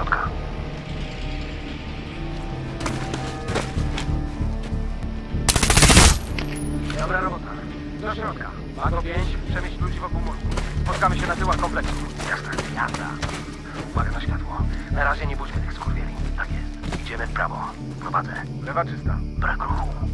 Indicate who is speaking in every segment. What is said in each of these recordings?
Speaker 1: środka. Dobra robota. Do środka. Mago 5, przemieść ludzi wokół mózgu. Spotkamy się na tyłach kompleksu. Jasne. Jazda. Uwaga na światło. Na razie nie budźmy tych skurwieli. Tak jest. Idziemy w prawo. Prowadzę. Lewa czysta. Brak ruchu.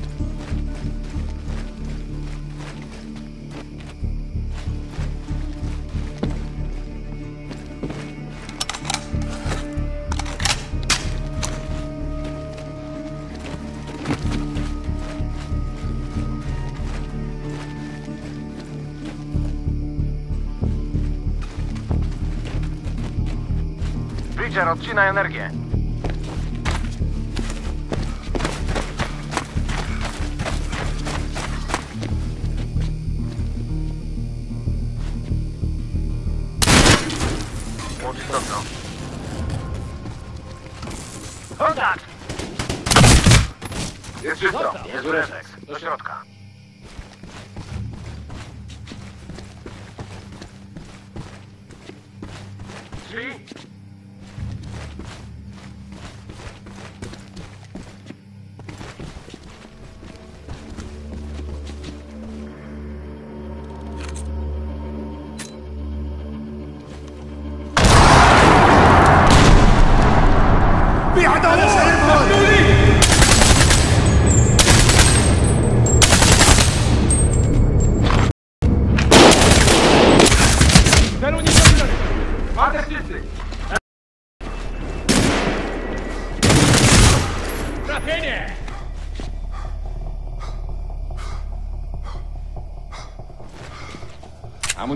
Speaker 1: Odcinaj energię.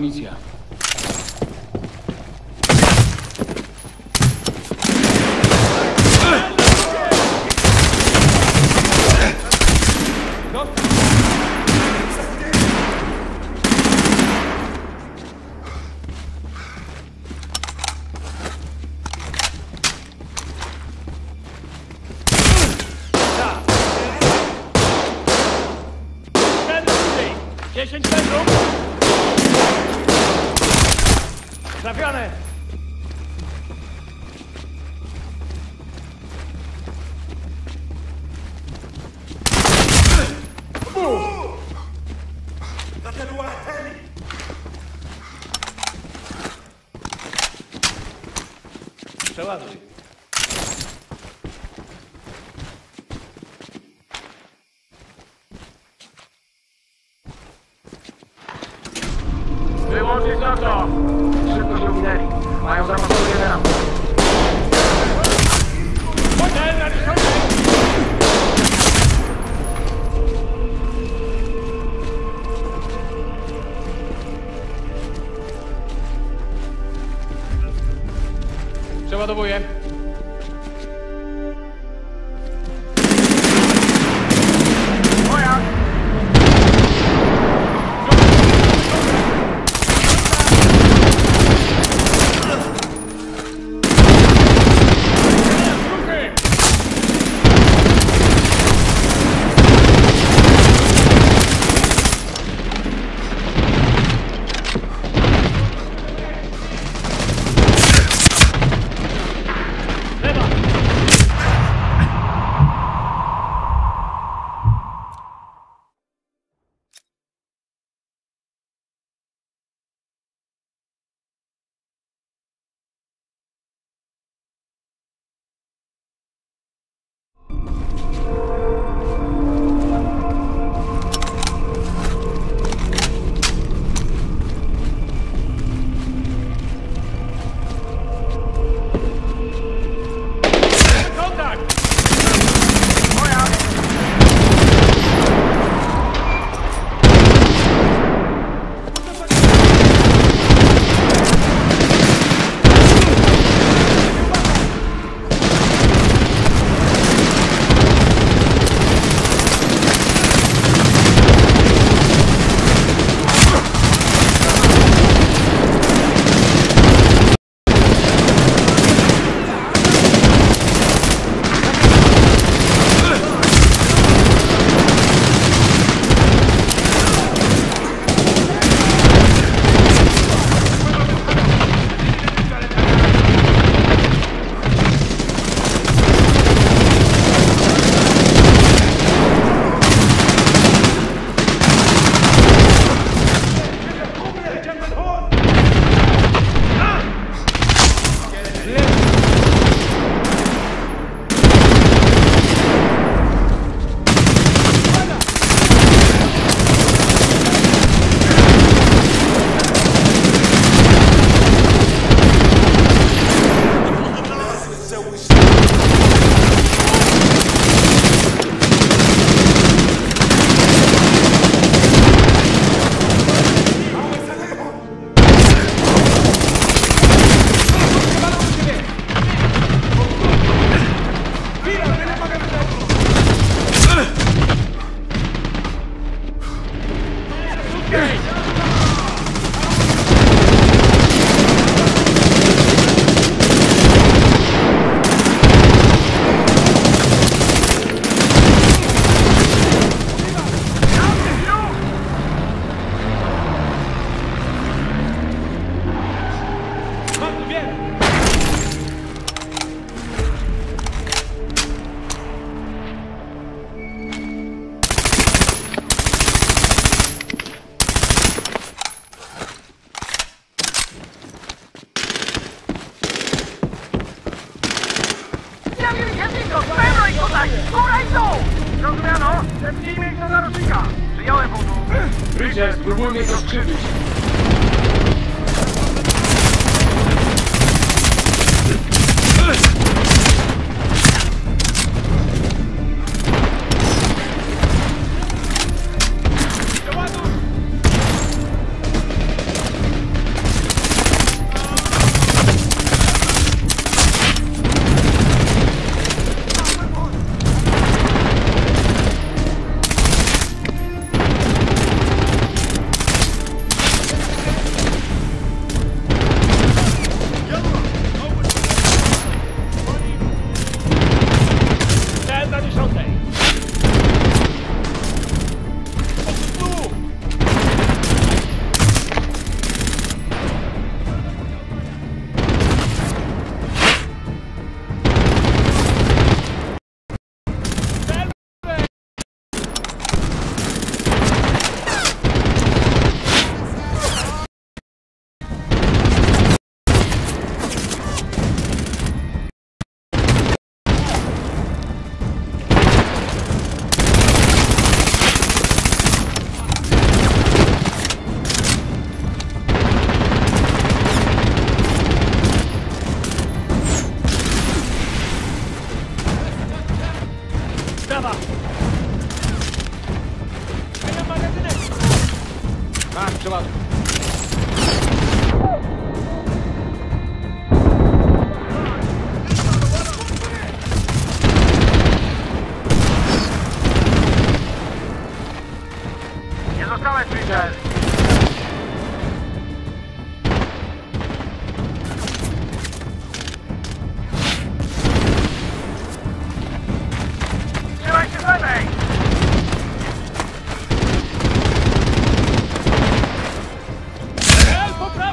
Speaker 1: Puniția. Poprawa!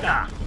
Speaker 1: Delta.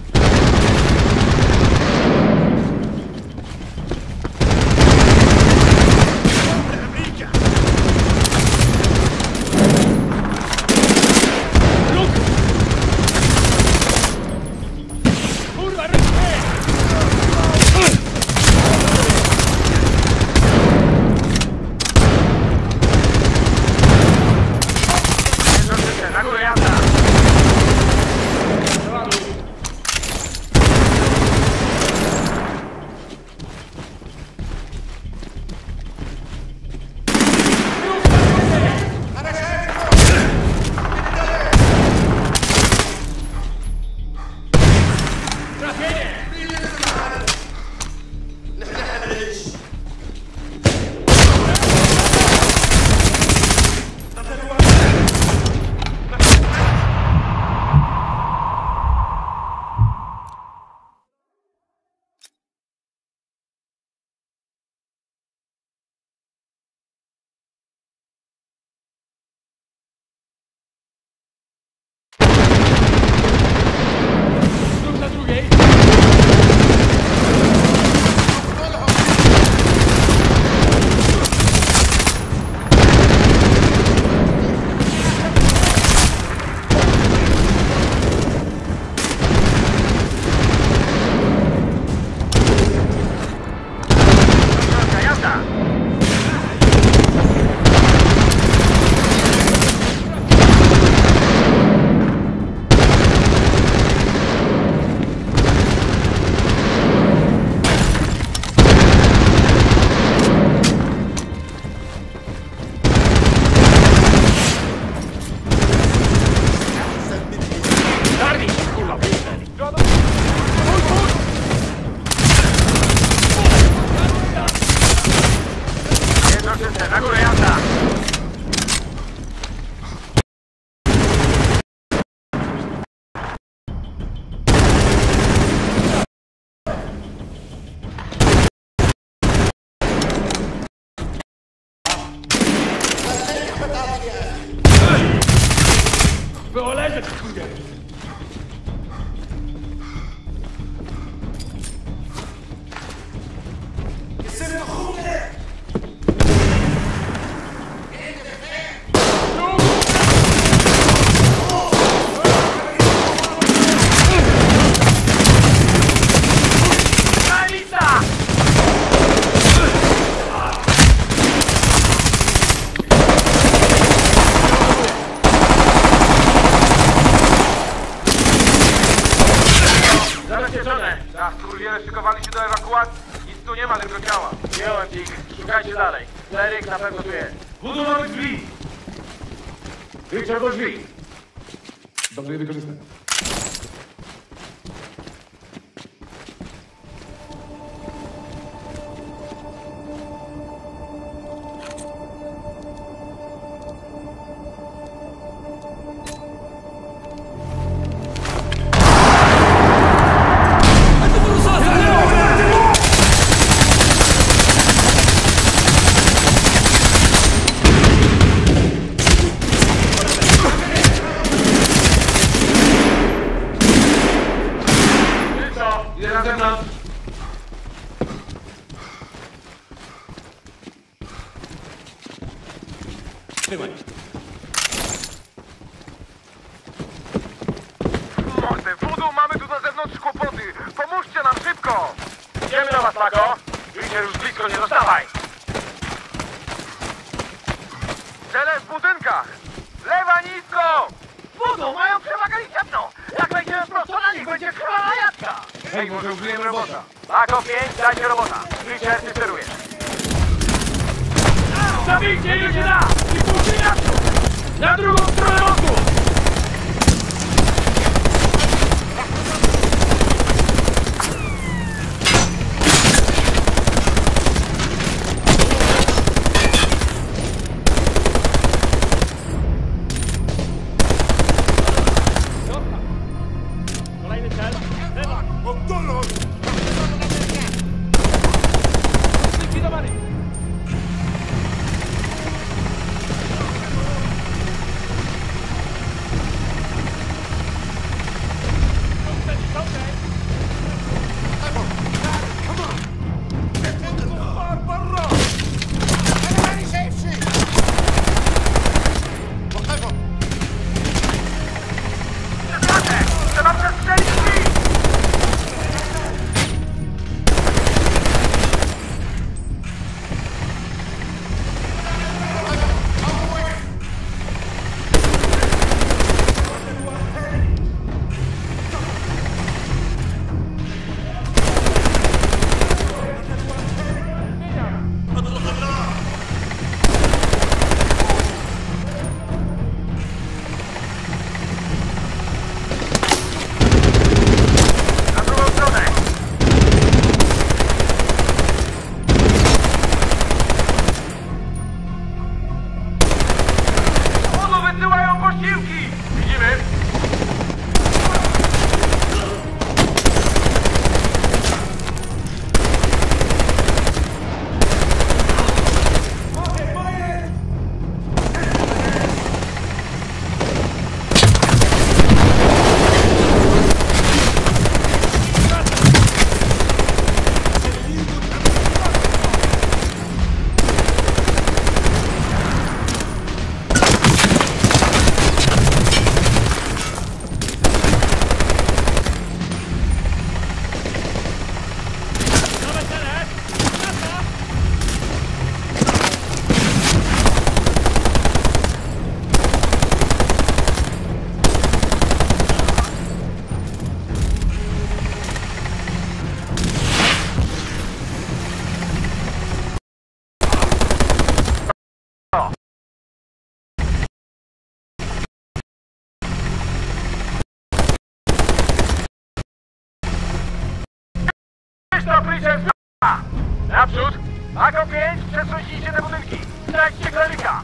Speaker 2: Richard
Speaker 1: Fla! Naprzód! Ako 5, przetrząśnijcie te budynki! Znajdźcie kleryka!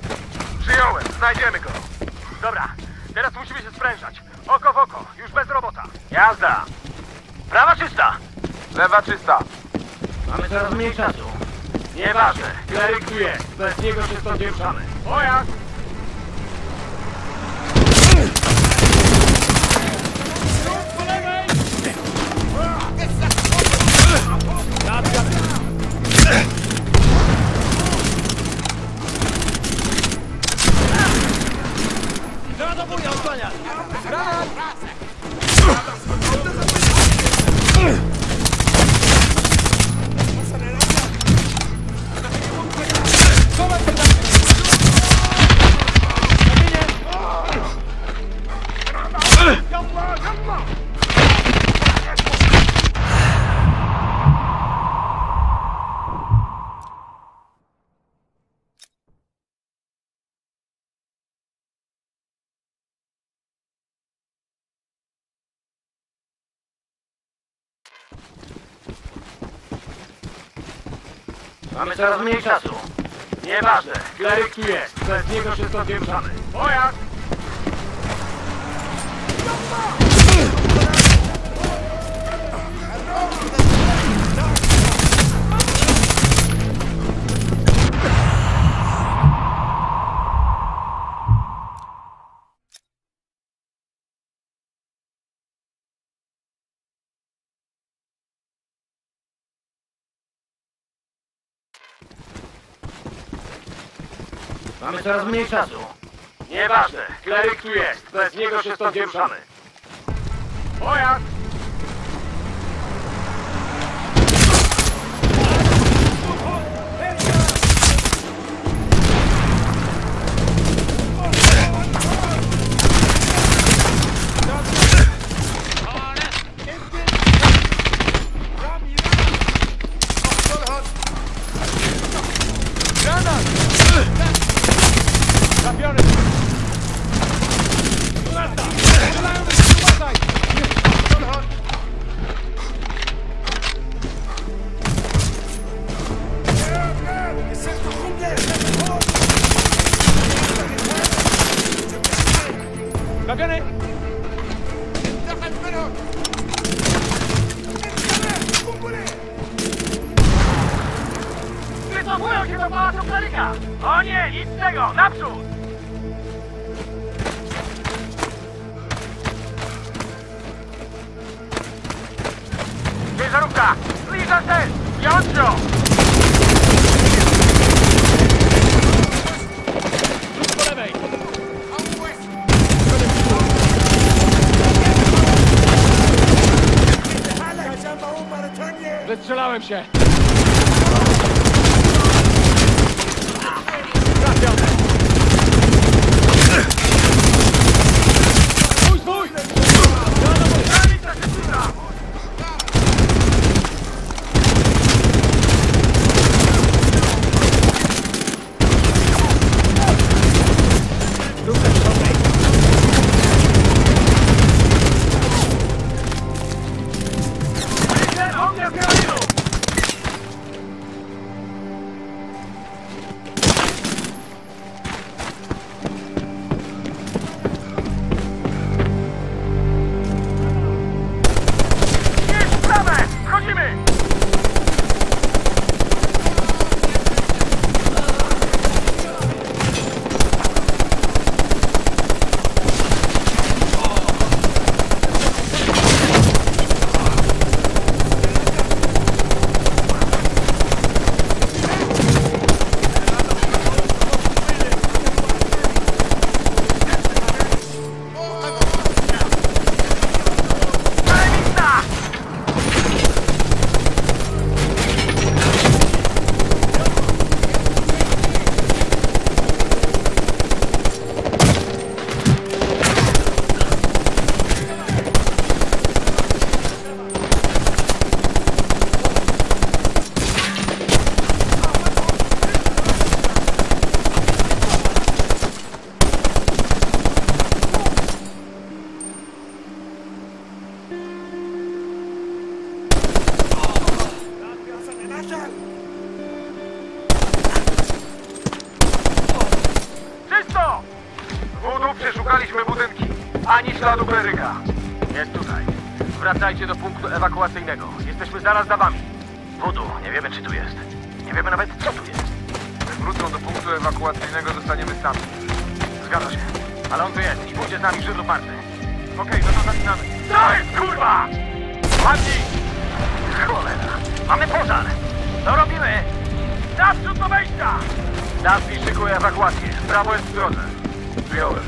Speaker 1: Przyjąłem, znajdziemy go! Dobra, teraz musimy się sprężać. Oko w oko, już bez robota. Jazda! Prawa czysta! Lewa czysta.
Speaker 3: Mamy coraz mniej czasu. Nieważne, kleryk tu jest. Bez niego się stąd nie ruszamy.
Speaker 1: Pojazd! Mamy coraz mniej czasu. Nieważne, kleryk tu jest. Bez niego się stąd nie ruszamy. Pojazd! Mamy coraz mniej czasu. Nieważne, kleryk tu jest. Bez niego się stąd nie ruszamy. check. Zostaniemy sami. Zgadza się. Ale on tu jest i pójdzie z nami żydlu martwy. Okej, no to zaczynamy. To jest kurwa! Ładni! Cholera! Mamy pożar! Co robimy? Naprzód do wejścia! Daspi szykuje ewakuację. Prawo jest w drodze. Przyjąłem.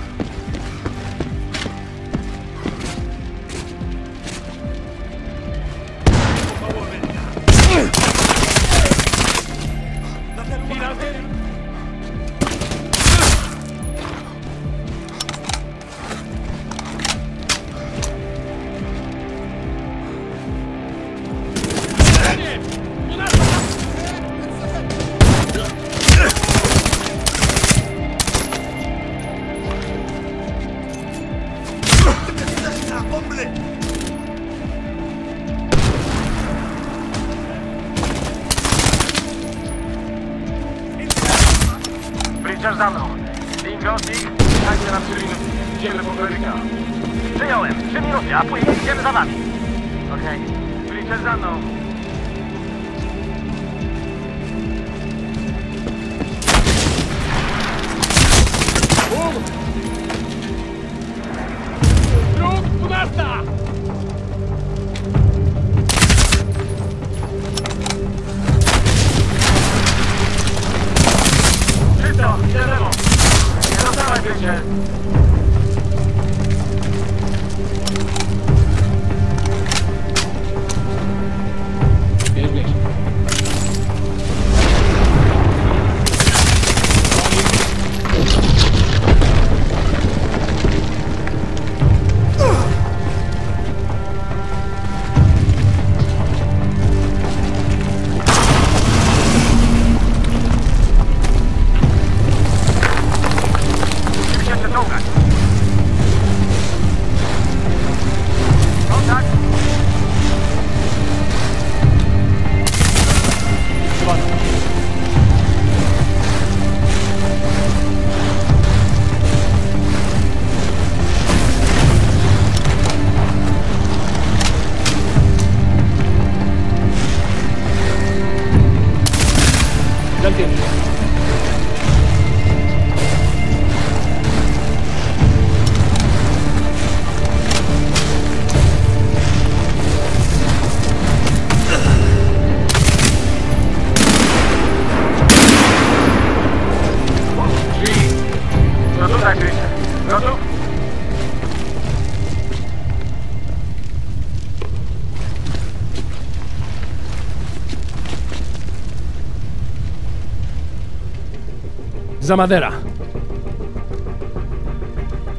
Speaker 1: Zamadera.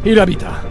Speaker 1: Irabita.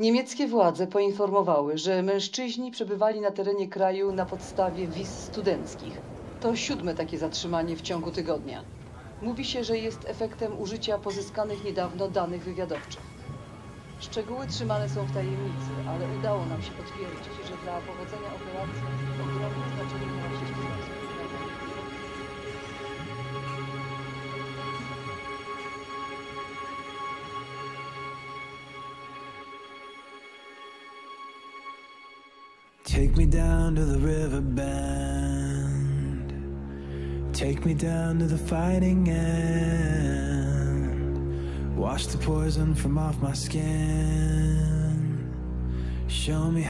Speaker 4: Niemieckie władze poinformowały, że mężczyźni przebywali na terenie kraju na podstawie wiz studenckich. To siódme takie zatrzymanie w ciągu tygodnia. Mówi się, że jest efektem użycia pozyskanych niedawno danych wywiadowczych. Szczegóły trzymane są w tajemnicy, ale udało nam się potwierdzić, że dla powodzenia operacji ogromne znaczenie
Speaker 5: me down to the river bend. Take me down to the fighting end. Wash the poison from off my skin. Show me